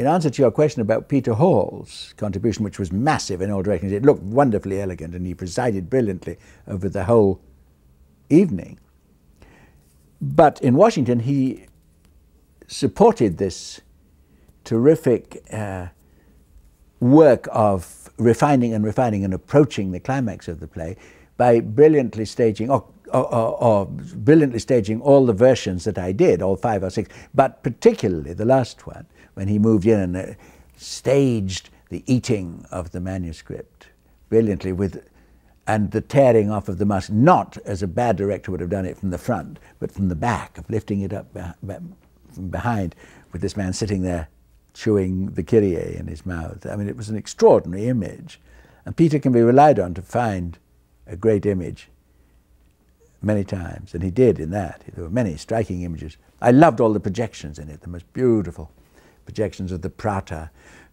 in answer to your question about Peter Hall's contribution, which was massive in all directions, it looked wonderfully elegant and he presided brilliantly over the whole evening. But in Washington, he supported this terrific uh, work of refining and refining and approaching the climax of the play by brilliantly staging, or, or, or, or, brilliantly staging all the versions that I did, all five or six, but particularly the last one, when he moved in and uh, staged the eating of the manuscript brilliantly with and the tearing off of the mask, not as a bad director would have done it from the front, but from the back, of lifting it up from behind with this man sitting there chewing the Kyrie in his mouth. I mean, it was an extraordinary image. And Peter can be relied on to find a great image many times, and he did in that. There were many striking images. I loved all the projections in it, the most beautiful projections of the Prater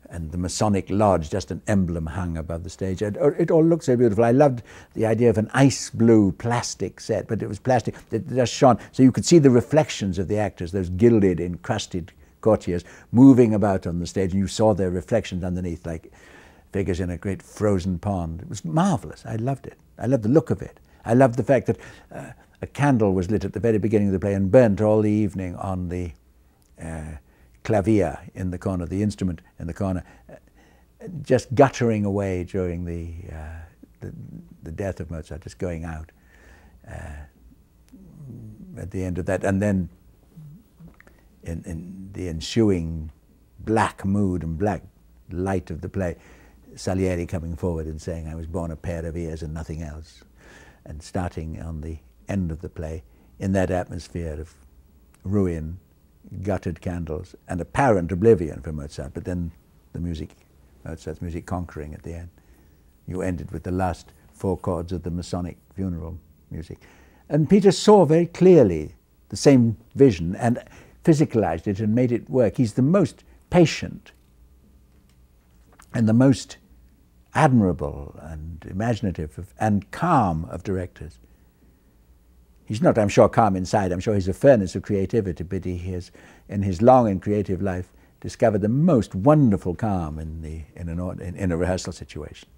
and the Masonic Lodge, just an emblem hung above the stage. It, it, all looked so beautiful. I loved the idea of an ice blue plastic set, but it was plastic that just shone, so you could see the reflections of the actors, those gilded, encrusted courtiers, moving about on the stage, and you saw their reflections underneath like figures in a great frozen pond. It was marvelous. I loved it. I loved the look of it. I loved the fact that uh, a candle was lit at the very beginning of the play and burnt all the evening on the uh, clavier in the corner, the instrument in the corner, just guttering away during the, uh, the, the, death of Mozart, just going out uh, at the end of that. And then in, in the ensuing black mood and black light of the play, Salieri coming forward and saying, I was born a pair of ears and nothing else, and starting on the end of the play in that atmosphere of ruin gutted candles and apparent oblivion for Mozart, but then the music, Mozart's music conquering at the end. You ended with the last four chords of the Masonic funeral music. And Peter saw very clearly the same vision and physicalized it and made it work. He's the most patient and the most admirable and imaginative and calm of directors. He's not, I'm sure, calm inside. I'm sure he's a furnace of creativity, but he has, in his long and creative life, discovered the most wonderful calm in, the, in, an, in, in a rehearsal situation.